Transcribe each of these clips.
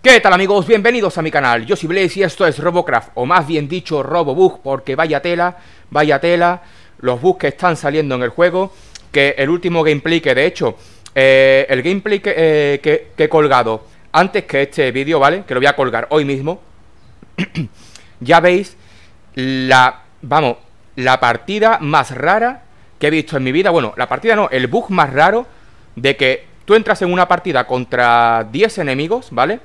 ¿Qué tal amigos? Bienvenidos a mi canal, yo soy Blaze y esto es Robocraft, o más bien dicho Robobug, porque vaya tela, vaya tela, los bugs que están saliendo en el juego, que el último gameplay que de hecho, eh, el gameplay eh, que, que, he colgado antes que este vídeo, ¿vale? Que lo voy a colgar hoy mismo, ya veis la, vamos, la partida más rara que he visto en mi vida, bueno, la partida no, el bug más raro de que tú entras en una partida contra 10 enemigos, ¿vale?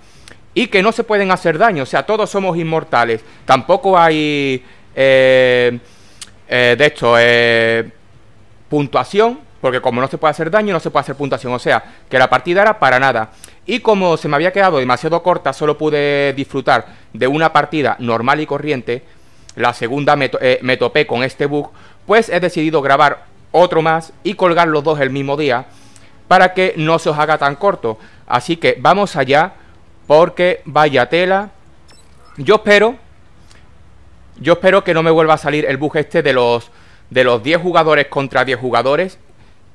Y que no se pueden hacer daño, o sea, todos somos inmortales. Tampoco hay, eh, eh, de hecho, eh, puntuación, porque como no se puede hacer daño, no se puede hacer puntuación, o sea, que la partida era para nada. Y como se me había quedado demasiado corta, solo pude disfrutar de una partida normal y corriente, la segunda me, me topé con este bug, pues he decidido grabar otro más y colgar los dos el mismo día para que no se os haga tan corto. Así que vamos allá porque vaya tela. Yo espero. Yo espero que no me vuelva a salir el bug este de los. De los 10 jugadores contra 10 jugadores.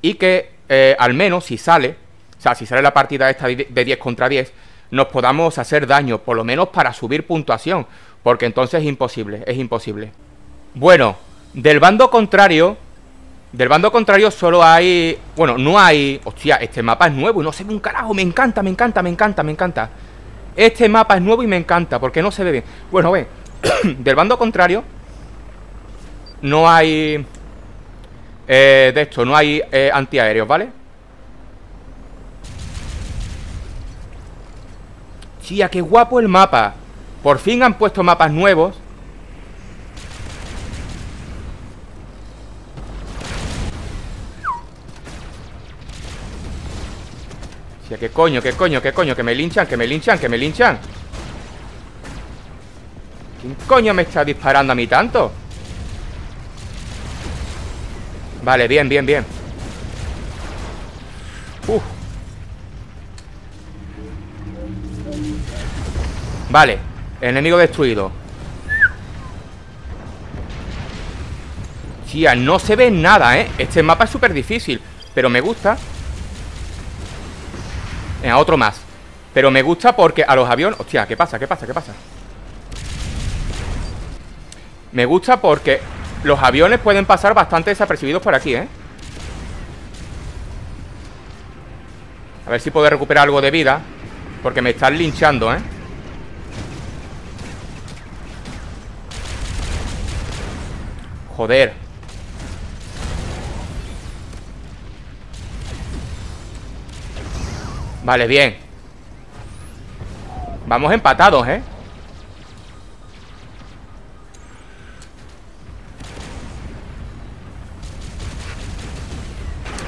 Y que eh, al menos si sale. O sea, si sale la partida esta de 10 contra 10. Nos podamos hacer daño. Por lo menos para subir puntuación. Porque entonces es imposible. Es imposible. Bueno, del bando contrario. Del bando contrario solo hay... Bueno, no hay... Hostia, este mapa es nuevo y no ve un carajo. Me encanta, me encanta, me encanta, me encanta. Este mapa es nuevo y me encanta Porque no se ve bien. Bueno, ven Del bando contrario No hay eh, De esto, no hay eh, antiaéreos, ¿vale? Tía, qué guapo el mapa. Por fin han puesto mapas nuevos ¿qué coño, qué coño, qué coño? Que me linchan, que me linchan, que me linchan ¿Quién coño me está disparando a mí tanto? Vale, bien, bien, bien Uf. Vale, enemigo destruido Tía, no se ve nada, ¿eh? Este mapa es súper difícil Pero me gusta Venga, otro más Pero me gusta porque a los aviones... Hostia, ¿qué pasa? ¿Qué pasa? ¿Qué pasa? Me gusta porque los aviones pueden pasar bastante desapercibidos por aquí, ¿eh? A ver si puedo recuperar algo de vida Porque me están linchando, ¿eh? Joder Vale, bien Vamos empatados, ¿eh?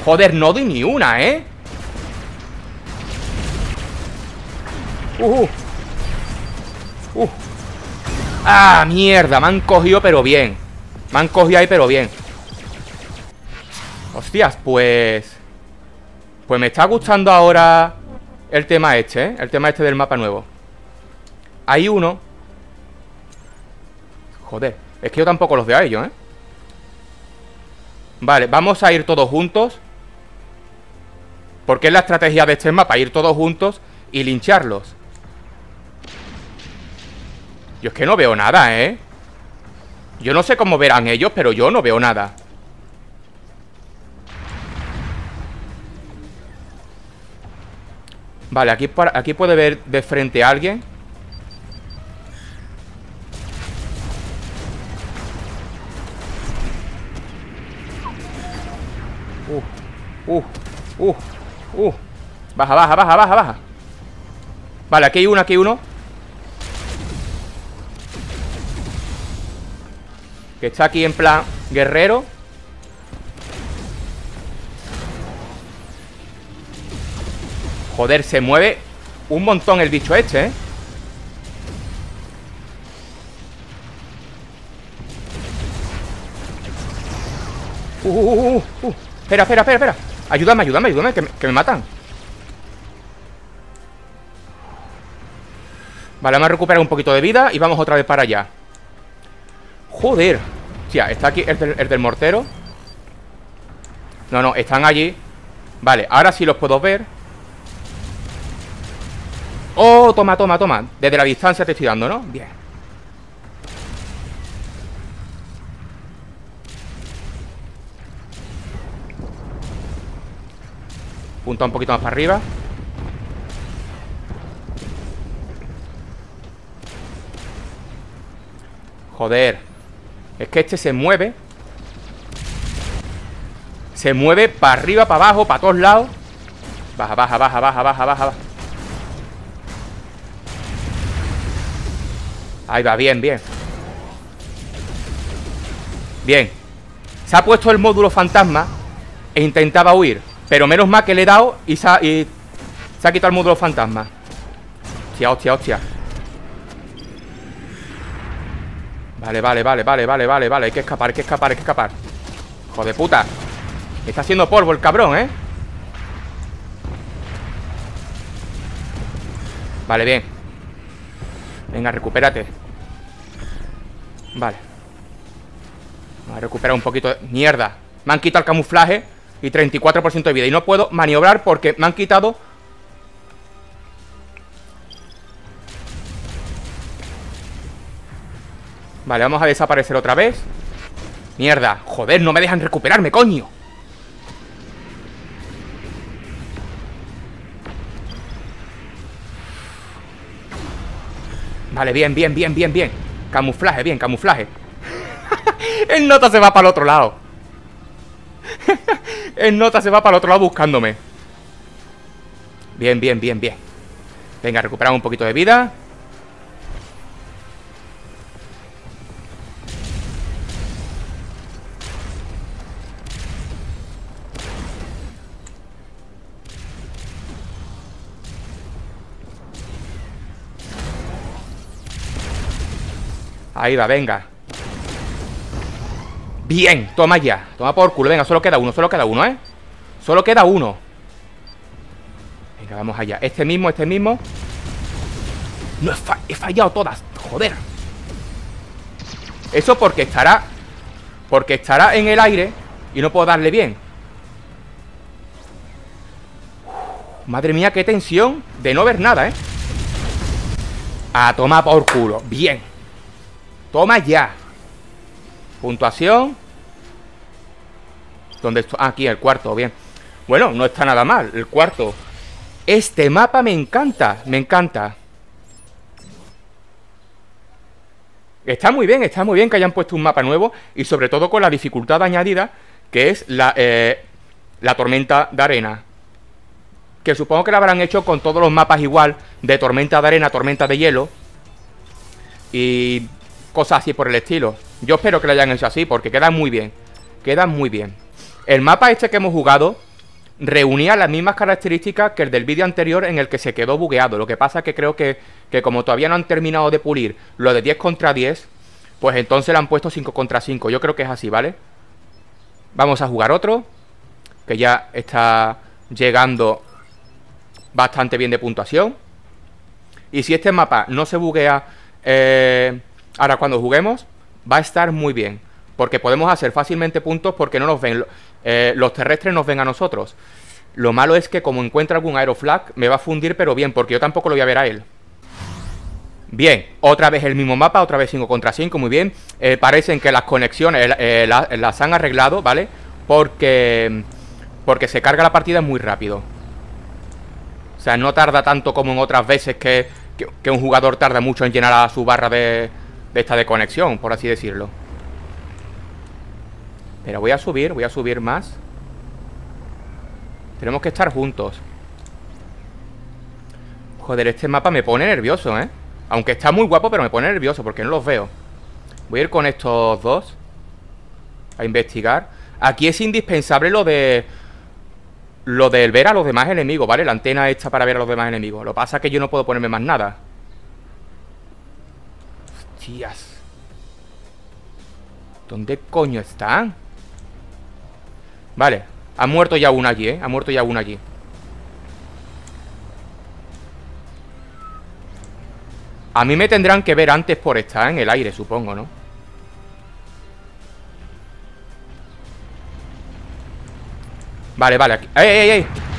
Joder, no doy ni una, ¿eh? Uh, uh. Ah, mierda, me han cogido pero bien Me han cogido ahí pero bien Hostias, pues Pues me está gustando ahora el tema este, ¿eh? El tema este del mapa nuevo Hay uno Joder, es que yo tampoco los veo a ellos, ¿eh? Vale, vamos a ir todos juntos Porque es la estrategia de este mapa Ir todos juntos y lincharlos Yo es que no veo nada, ¿eh? Yo no sé cómo verán ellos, pero yo no veo nada Vale, aquí, aquí puede ver de frente a alguien. Uh, uh, uh, uh. Baja, baja, baja, baja, baja. Vale, aquí hay uno, aquí hay uno. Que está aquí en plan guerrero Joder, se mueve un montón el bicho este, ¿eh? Uh, uh, uh, uh, Espera, espera, espera, espera. Ayúdame, ayúdame, ayúdame, que me, matan. Vale, vamos a recuperar un poquito de vida Y vamos otra vez para allá. Joder. Tía, está aquí el del mortero. No, no, están allí. Vale, ahora sí los puedo ver Oh, toma, toma, toma. Desde la distancia te estoy dando, ¿no? Bien. Punta un poquito más para arriba. Joder. Es que este se mueve. Se mueve para arriba, para abajo, para todos lados. Baja, baja, baja, baja, baja, baja Ahí va, bien, bien. Bien. Se ha puesto el módulo fantasma E intentaba huir Pero menos mal que le he dado y se ha, se ha quitado el módulo fantasma. Hostia, hostia, hostia. Vale, vale, vale, vale, vale, vale, vale. Hay que escapar, hay que escapar, hay que escapar. Joder puta. Está haciendo polvo el cabrón, ¿eh? Vale, bien. Venga, recupérate Vale. Vamos a recuperar un poquito de... ¡Mierda! Me han quitado el camuflaje Y 34% de vida. Y no puedo maniobrar porque me han quitado Vale, vamos a desaparecer otra vez. Mierda, joder, no me dejan recuperarme, coño. Vale, bien, bien, bien, bien, bien Camuflaje, bien, camuflaje. El nota se va para el otro lado. El nota se va para el otro lado buscándome. Bien, bien, bien, bien. Venga, recuperamos un poquito de vida Ahí va, venga. Bien, toma ya. Toma por culo, venga, solo queda uno, solo queda uno, ¿eh? Solo queda uno. Venga, vamos allá. Este mismo, este mismo. No, he, fallado todas, joder. Eso porque estará Porque estará en el aire Y no puedo darle bien. Madre mía, qué tensión De no ver nada, ¿eh? A tomar por culo, bien Toma ya. Puntuación. ¿Dónde está? Ah, aquí, el cuarto, bien. Bueno, no está nada mal, el cuarto. Este mapa me encanta Me encanta. Está muy bien, está muy bien que hayan puesto un mapa nuevo Y sobre todo con la dificultad añadida Que es la, eh, la tormenta de arena. Que supongo que la habrán hecho con todos los mapas igual De tormenta de arena, tormenta de hielo. Y cosas así por el estilo. Yo espero que lo hayan hecho así porque queda muy bien. Queda muy bien. El mapa este que hemos jugado reunía las mismas características que el del vídeo anterior en el que se quedó bugueado. Lo que pasa es que creo que, que como todavía no han terminado de pulir lo de 10 contra 10, pues entonces le han puesto 5 contra 5. Yo creo que es así, ¿vale? Vamos a jugar otro, que ya está llegando bastante bien de puntuación. Y si este mapa no se buguea... Eh, Ahora, cuando juguemos, va a estar muy bien. Porque podemos hacer fácilmente puntos porque no nos ven. Eh, los terrestres nos ven a nosotros. Lo malo es que como encuentra algún aeroflag, me va a fundir, pero bien, porque yo tampoco lo voy a ver a él. Bien, otra vez el mismo mapa, otra vez 5 contra 5, muy bien. Eh, parecen que las conexiones eh, las han arreglado, ¿vale? Porque, porque se carga la partida muy rápido. O sea, no tarda tanto como en otras veces que, que un jugador tarda mucho en llenar a su barra de, de esta de conexión, por así decirlo. Pero voy a subir, voy a subir más. Tenemos que estar juntos. Joder, este mapa me pone nervioso, ¿eh? Aunque está muy guapo, pero me pone nervioso porque no los veo. Voy a ir con estos dos. A investigar. Aquí es indispensable lo de... Lo del ver a los demás enemigos, ¿vale? La antena esta para ver a los demás enemigos. Lo que pasa es que yo no puedo ponerme más nada. ¿Dónde coño están? Vale, ha muerto ya uno allí, ¿eh? Ha muerto ya uno allí A mí me tendrán que ver antes por estar en el aire, supongo, ¿no? Vale, vale, aquí ¡Ey, ey, ey!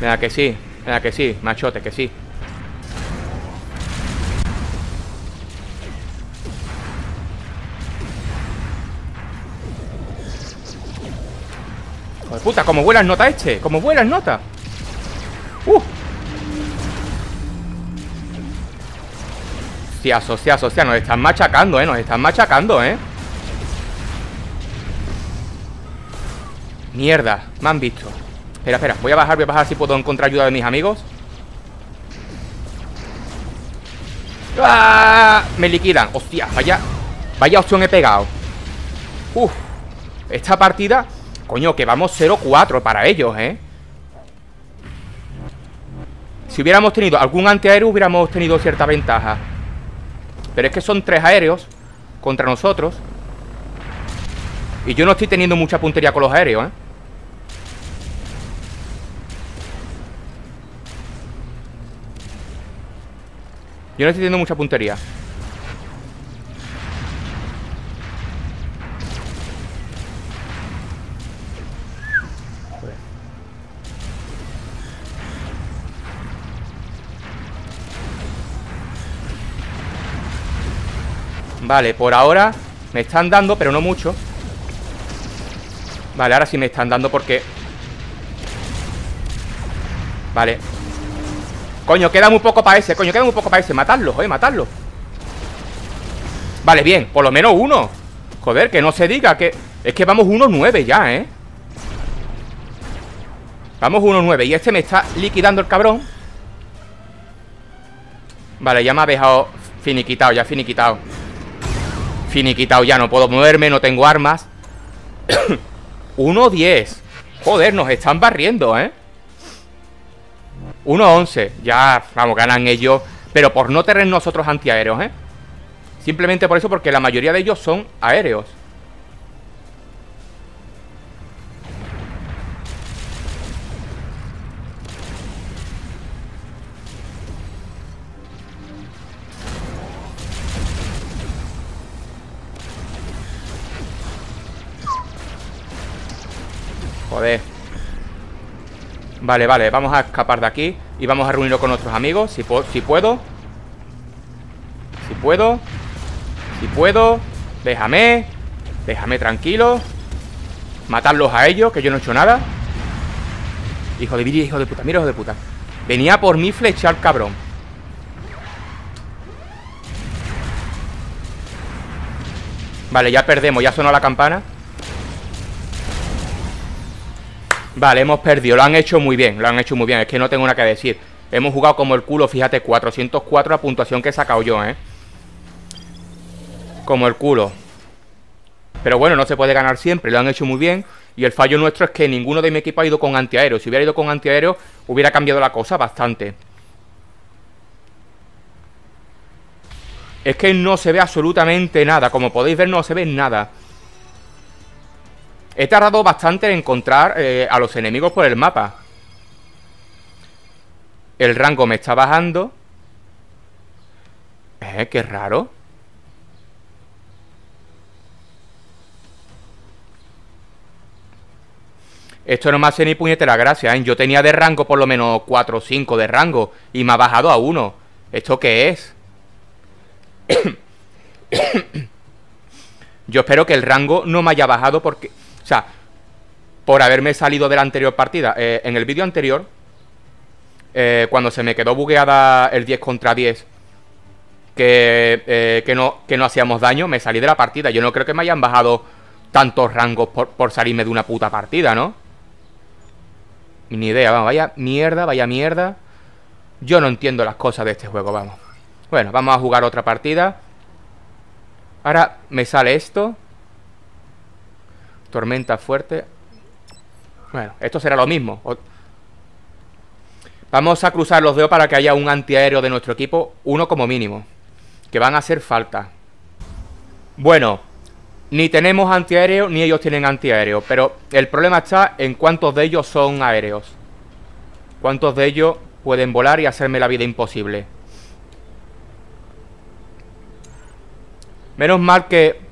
Venga, que sí. Venga, que sí. Machote, que sí. Joder, puta, como vuelas nota este. Como vuelas nota. Uh. Hostia, hostia, hostia, nos están machacando, eh Nos están machacando, eh Mierda, me han visto Espera, espera, voy a bajar, voy a bajar si puedo encontrar ayuda de mis amigos ¡Ah! Me liquidan, hostia, vaya Vaya opción he pegado Uf, esta partida Coño, que vamos 0-4 para ellos, eh Si hubiéramos tenido algún antiaéreo Hubiéramos tenido cierta ventaja pero es que son tres aéreos contra nosotros. Y yo no estoy teniendo mucha puntería con los aéreos, ¿eh? Yo no estoy teniendo mucha puntería. Vale, por ahora me están dando, pero no mucho Vale, ahora sí me están dando porque... Vale Coño, queda muy poco para ese, coño, queda muy poco para ese. Matarlo, eh, matarlo Vale, bien, por lo menos uno. Joder, que no se diga que... Es que vamos 1-9 ya, ¿eh? Vamos 1-9 Y este me está liquidando el cabrón. Vale, ya me ha dejado finiquitado, ya finiquitado. Finiquitado ya, no puedo moverme, no tengo armas. 1-10 Joder, nos están barriendo, ¿eh? 1-11 Ya, vamos, ganan ellos. Pero por no tener nosotros antiaéreos, ¿eh? Simplemente por eso, porque la mayoría de ellos son aéreos. Joder Vale, vale, vamos a escapar de aquí Y vamos a reunirnos con nuestros amigos. Si, si puedo. Si puedo. Si puedo. Déjame. Déjame tranquilo. Matarlos a ellos, que yo no he hecho nada. Hijo de viri, hijo de puta Mira, hijo de puta. Venía por mí flechar, cabrón. Vale, ya perdemos, ya sonó la campana Vale, hemos perdido, lo han hecho muy bien, lo han hecho muy bien, es que no tengo nada que decir. Hemos jugado como el culo, fíjate, 404 la puntuación que he sacado yo, ¿eh? Como el culo. Pero bueno, no se puede ganar siempre, lo han hecho muy bien. Y el fallo nuestro es que ninguno de mi equipo ha ido con antiaéreo Si hubiera ido con antiaéreo, hubiera cambiado la cosa bastante. Es que no se ve absolutamente nada. Como podéis ver, no se ve nada He tardado bastante en encontrar eh, a los enemigos por el mapa. El rango me está bajando. Eh, qué raro. Esto no me hace ni puñetera gracia, ¿eh? Yo tenía de rango por lo menos 4 o 5 de rango y me ha bajado a 1. ¿Esto qué es? Yo espero que el rango no me haya bajado porque... O sea, por haberme salido de la anterior partida. Eh, en el vídeo anterior, eh, cuando se me quedó bugueada el 10 contra 10, eh, que, no, que no hacíamos daño, me salí de la partida. Yo no creo que me hayan bajado tantos rangos por, por salirme de una puta partida, ¿no? Ni idea, vamos, vaya mierda, vaya mierda. Yo no entiendo las cosas de este juego, vamos. Bueno, vamos a jugar otra partida. Ahora me sale esto. Tormenta fuerte. Bueno, esto será lo mismo. Vamos a cruzar los dedos para que haya un antiaéreo de nuestro equipo, uno como mínimo. Que van a hacer falta. Bueno, ni tenemos antiaéreo ni ellos tienen antiaéreo. Pero el problema está en cuántos de ellos son aéreos. Cuántos de ellos pueden volar y hacerme la vida imposible. Menos mal que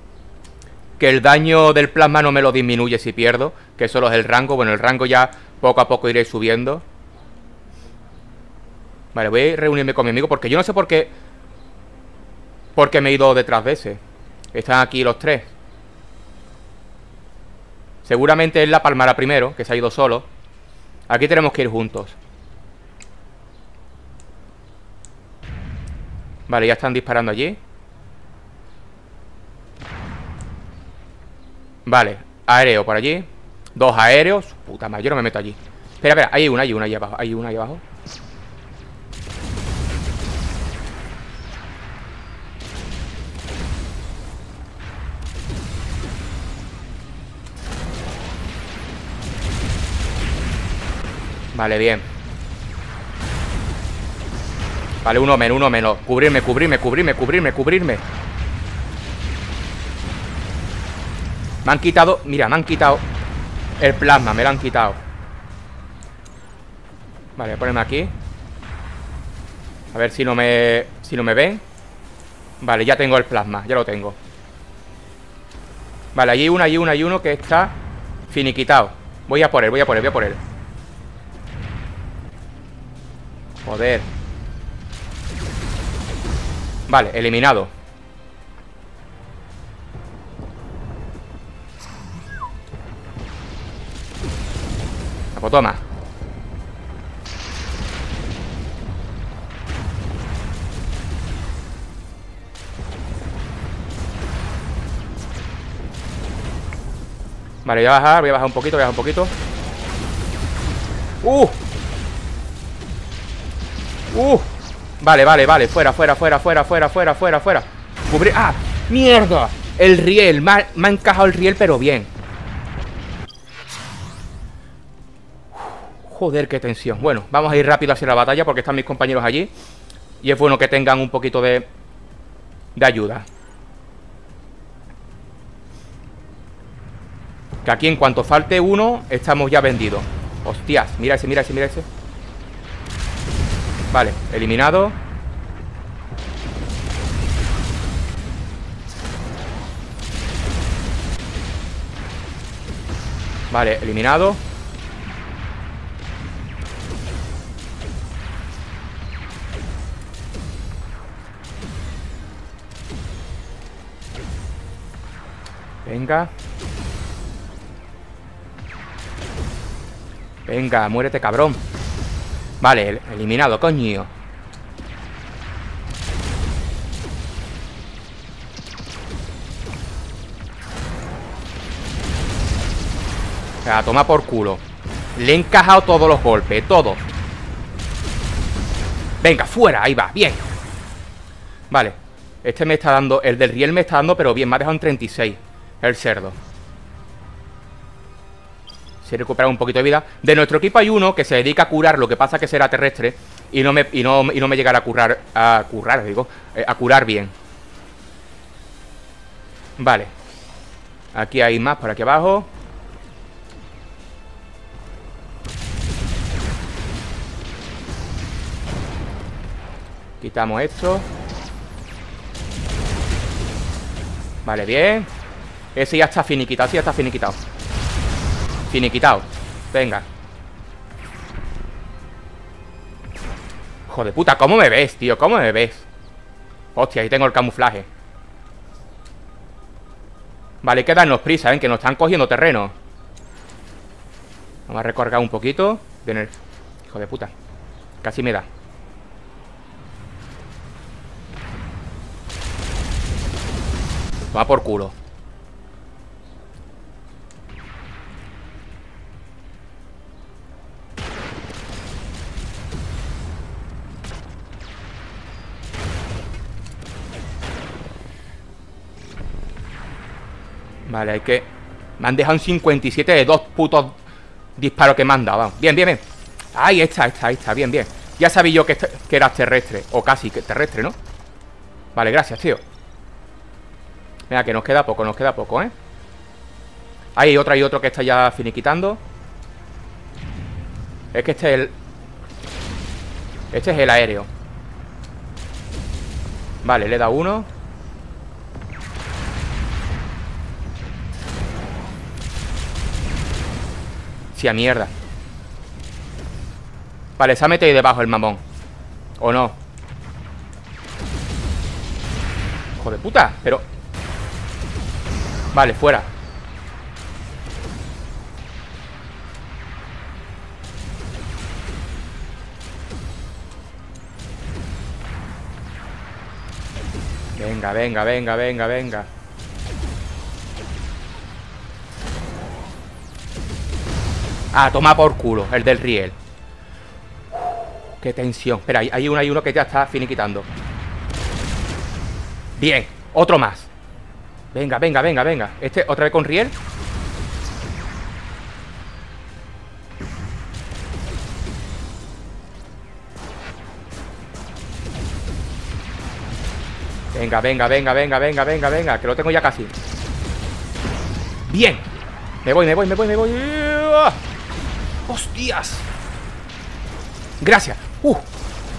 que el daño del plasma no me lo disminuye si pierdo, que solo es el rango. Bueno, el rango ya poco a poco iré subiendo. Vale, voy a reunirme con mi amigo Porque yo no sé por qué Porque me he ido detrás de ese. Están aquí los tres. Seguramente es la palmara primero Que se ha ido solo. Aquí tenemos que ir juntos. Vale, ya están disparando allí Vale, aéreo por allí. Dos aéreos. Puta madre, yo no me meto allí. Espera, espera, hay una, hay una ahí abajo Hay una ahí abajo. Vale, bien. Vale, uno menos, uno menos. Cubrirme, cubrirme, cubrirme, cubrirme, cubrirme Me han quitado, mira, me han quitado El plasma, me lo han quitado. Vale, voy a ponerme aquí. A ver si no me Si no me ven. Vale, ya tengo el plasma, ya lo tengo. Vale, hay uno, hay uno, hay uno que está Finiquitado. Voy a por él, voy a por él, voy a por él. Joder. Vale, eliminado Pues toma Vale, voy a bajar, voy a bajar un poquito, voy a bajar un poquito ¡Uh! ¡Uh! Vale, vale, vale, fuera, fuera, fuera, fuera, fuera, fuera, fuera, fuera. ¡Ah! ¡Mierda! El riel, me me ha encajado el riel pero bien Joder, qué tensión. Bueno, vamos a ir rápido hacia la batalla porque están mis compañeros allí Y es bueno que tengan un poquito de... De ayuda. Que aquí en cuanto falte uno Estamos ya vendidos. Hostias, mira ese, mira ese, mira ese. Vale, eliminado. Vale, eliminado Venga. Venga, muérete, cabrón. Vale, eliminado, coño. Sea, toma por culo. Le he encajado todos los golpes, todos Venga, fuera, ahí va, bien. Vale. Este me está dando, el del riel me está dando Pero bien, me ha dejado en 36 El cerdo. Se recupera un poquito de vida. De nuestro equipo hay uno que se dedica a curar Lo que pasa que será terrestre Y no me, y no, y no me llegará a curar A curar, digo eh, A curar bien. Vale. Aquí hay más por aquí abajo. Quitamos esto. Vale, bien Ese ya está finiquitado, ese ya está finiquitado. Finiquitado. Venga. Joder puta, ¿cómo me ves, tío? ¿Cómo me ves? Hostia, ahí tengo el camuflaje. Vale, hay que darnos prisa, ¿eh? Que nos están cogiendo terreno. Vamos a recargar un poquito. Viene Hijo de puta. Casi me da. Va por culo Vale, hay que... Me han dejado un 57 de dos putos disparos que me han dado. Bien, bien, bien. Ahí está, está, ahí está, bien, bien. Ya sabía yo que, que era terrestre. O casi terrestre, ¿no? Vale, gracias, tío. Mira, que nos queda poco, nos queda poco, ¿eh? Hay otro y otro que está ya finiquitando Es que este es el... Este es el aéreo Vale, le da uno Sí, a mierda. Vale, se ha metido ahí debajo el mamón. ¿O no? Hijo de puta, pero... Vale, fuera. Venga, venga, venga, venga, venga Ah, toma por culo, el del riel. Qué tensión. Espera, hay uno, hay uno que ya está finiquitando. Bien, otro más. Venga, venga, venga, venga. Este otra vez con riel Venga, venga, venga, venga, venga, venga, venga Que lo tengo ya casi. Bien. Me voy, me voy, me voy, me voy ¡Hostias! Gracias ¡Uh!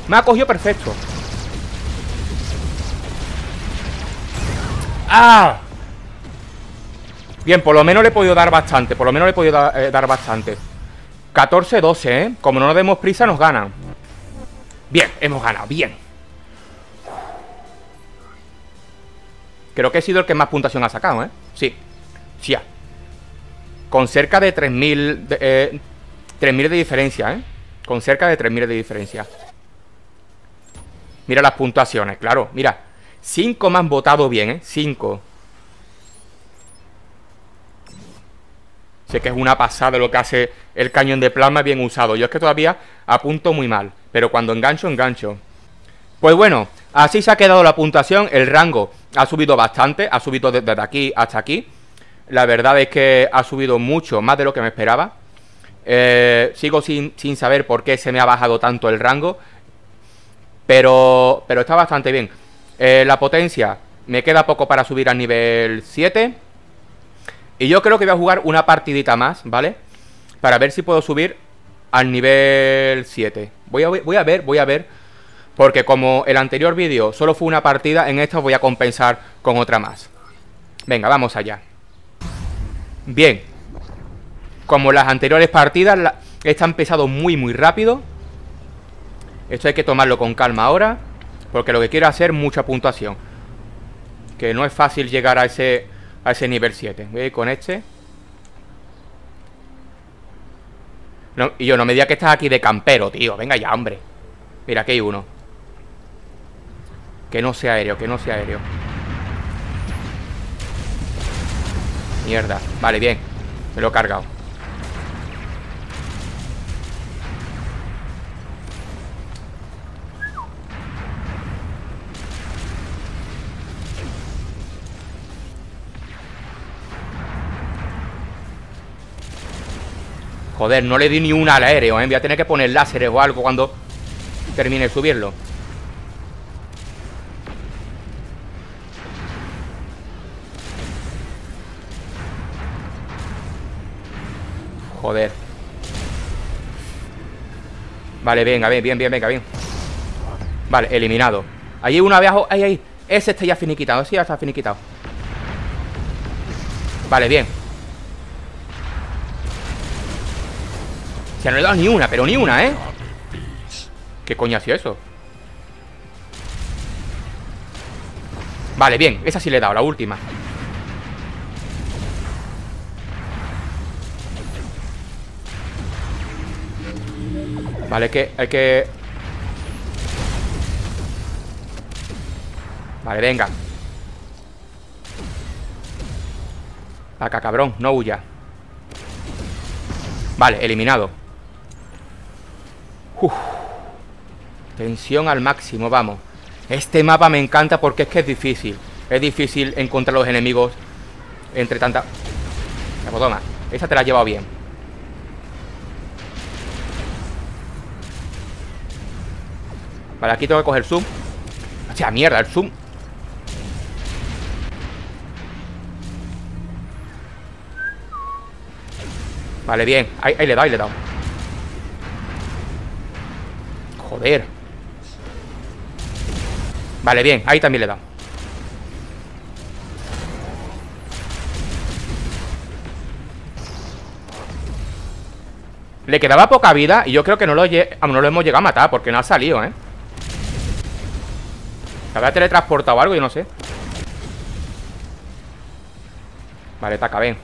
Me ha cogido perfecto ¡Ah! Bien, por lo menos le he podido dar bastante Por lo menos le he podido eh, dar bastante 14-12, ¿eh? Como no nos demos prisa, nos ganan Bien, hemos ganado, bien Creo que he sido el que más puntuación ha sacado, ¿eh? Sí, sí Con cerca de 3.000 eh, 3.000 de diferencia, ¿eh? Con cerca de 3.000 de diferencia. Mira las puntuaciones, claro, mira 5 me han votado bien, ¿eh? 5 Sé que es una pasada lo que hace el cañón de plasma bien usado. Yo es que todavía apunto muy mal Pero cuando engancho, engancho. Pues bueno, así se ha quedado la puntuación El rango. Ha subido bastante Ha subido desde aquí hasta aquí. La verdad es que ha subido mucho Más de lo que me esperaba eh, sigo sin, saber por qué se me ha bajado tanto el rango. Pero, pero está bastante bien. Eh, la potencia me queda poco para subir al nivel 7. Y yo creo que voy a jugar una partidita más, ¿vale? Para ver si puedo subir al nivel 7. Voy a, voy a ver, voy a ver. Porque como el anterior vídeo solo fue una partida, en esta voy a compensar con otra más. Venga, vamos allá. Bien, como las anteriores partidas, esta ha empezado muy muy rápido. Esto hay que tomarlo con calma ahora, porque lo que quiero hacer es mucha puntuación. Que no es fácil llegar a ese, a ese nivel 7. Voy a ir con este. y yo, no me diga que estás aquí de campero, tío. Venga ya, hombre. Mira, aquí hay uno. Que no sea aéreo, que no sea aéreo. Mierda. Vale, bien. Me lo he cargado. Joder, no le di ni una al aéreo, ¿eh? Voy a tener que poner láseres o algo cuando termine de subirlo. Joder. Vale, venga, bien, bien, bien, venga, bien. Vale, eliminado. Allí uno abajo, ahí, ahí. Ese está ya finiquitado, ese ya está finiquitado. Vale, bien. No le he dado ni una, pero ni una, ¿eh? ¿Qué coño ha sido eso? Vale, bien, esa sí le he dado, la última Vale, hay que... Hay que... Vale, venga Acá, cabrón, no huya Vale, eliminado Tensión al máximo, vamos. Este mapa me encanta porque es que es difícil. Es difícil encontrar los enemigos Entre tanta... Ya, pues toma Esa te la ha llevado bien. Vale, aquí tengo que coger zoom. Hostia, mierda, el zoom. Vale, bien Ahí, ahí le he dado, ahí le he dado Joder. Vale, bien, ahí también le dado Le quedaba poca vida Y yo creo que no lo, no lo hemos llegado a matar Porque no ha salido, ¿eh? Se había teletransportado algo, yo no sé. Vale, taca, ven.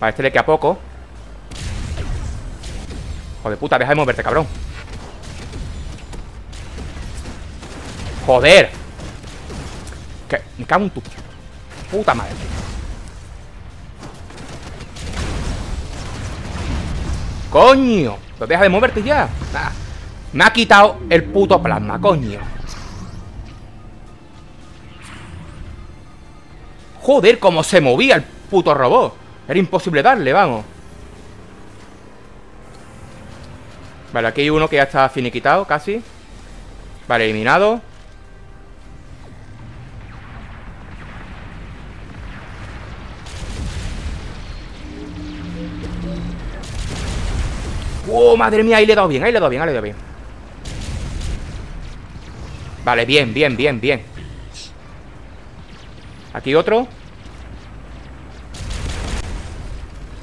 Vale, este le queda poco Joder puta, deja de moverte, cabrón. Joder. Que me cago en tu puta madre ¡Coño! ¿Lo deja de moverte ya? me ha quitado el puto plasma, coño. Joder, cómo se movía el puto robot. Era imposible darle, vamos Vale, aquí hay uno que ya está finiquitado, casi Vale, eliminado ¡Oh, madre mía! Ahí le he dado bien, ahí le he dado bien, ahí le he dado bien Vale, bien, bien, bien, bien Aquí otro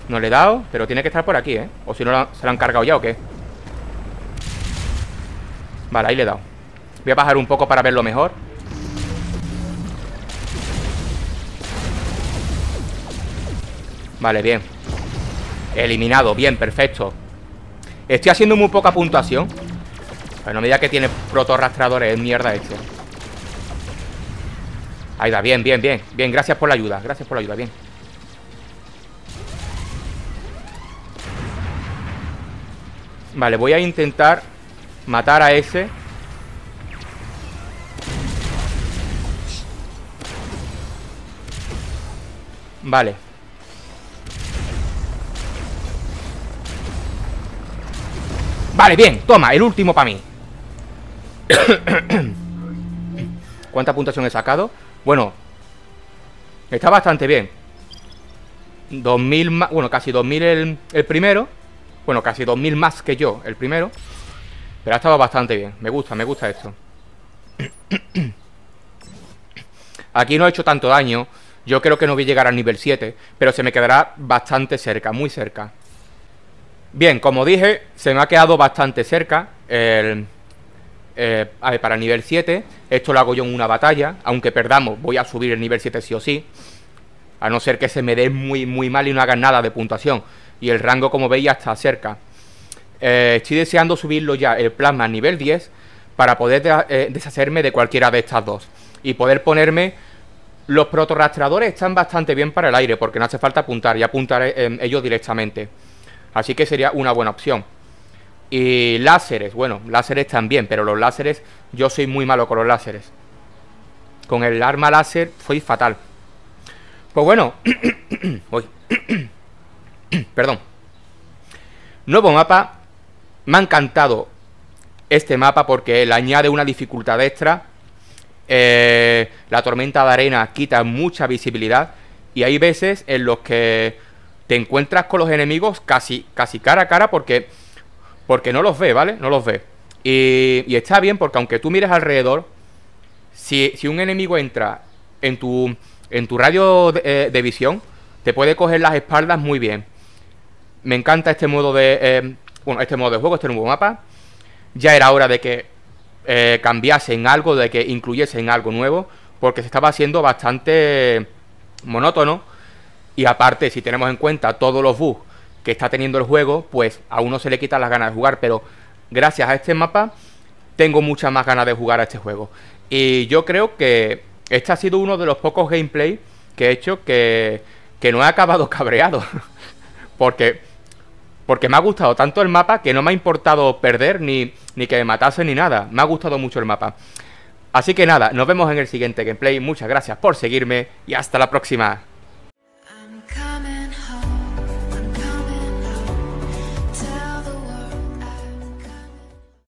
No le he dado, pero tiene que estar por aquí, ¿eh? O si no, ¿se lo han cargado ya o qué? Vale, ahí le he dado. Voy a bajar un poco para verlo mejor. Vale, bien. Eliminado, bien, perfecto. Estoy haciendo muy poca puntuación. Pero no que tiene proto-rastradores Es mierda este. Ahí da, bien, bien, bien Bien, gracias por la ayuda, gracias por la ayuda, bien. Vale, voy a intentar Matar a ese. Vale. Vale, bien, toma, el último para mí. ¿Cuánta puntuación he sacado? Bueno Está bastante bien. 2000 más, bueno, casi 2000 el, el primero. Bueno, casi 2000 más que yo, el primero Pero ha estado bastante bien Me gusta, me gusta esto Aquí no he hecho tanto daño Yo creo que no voy a llegar al nivel 7 Pero se me quedará bastante cerca, muy cerca Bien, como dije, se me ha quedado bastante cerca el, eh, a ver, para el nivel 7. Esto lo hago yo en una batalla. Aunque perdamos, voy a subir el nivel 7 sí o sí. A no ser que se me dé muy, muy mal y no hagan nada de puntuación. Y el rango, como veis, está cerca. Eh, estoy deseando subirlo ya, el plasma a nivel 10, para poder eh, deshacerme de cualquiera de estas dos. Y poder ponerme... Los protorrastradores están bastante bien para el aire, porque no hace falta apuntar, y apuntar ellos directamente. Así que sería una buena opción. Y láseres, bueno, láseres también, pero los láseres, yo soy muy malo con los láseres. Con el arma láser soy fatal. Pues bueno, perdón. Nuevo mapa. Me ha encantado este mapa porque le añade una dificultad extra. Eh, la tormenta de arena quita mucha visibilidad. Y hay veces en los que te encuentras con los enemigos casi, casi cara a cara porque, porque no los ve, ¿vale? No los ve. Y, está bien porque aunque tú mires alrededor, si, un enemigo entra en tu, en tu radio eh, de, visión, te puede coger las espaldas muy bien. Me encanta este modo de... Eh, bueno, este modo de juego, este nuevo mapa. Ya era hora de que eh, cambiasen algo, de que incluyesen algo nuevo, porque se estaba haciendo bastante monótono y aparte, si tenemos en cuenta todos los bugs que está teniendo el juego, pues a uno se le quitan las ganas de jugar, pero gracias a este mapa tengo muchas más ganas de jugar a este juego. Y yo creo que este ha sido uno de los pocos gameplay que he hecho que, que no he acabado cabreado. porque, porque me ha gustado tanto el mapa que no me ha importado perder ni, ni que me matase ni nada. Me ha gustado mucho el mapa. Así que nada, nos vemos en el siguiente gameplay. Muchas gracias por seguirme y hasta la próxima.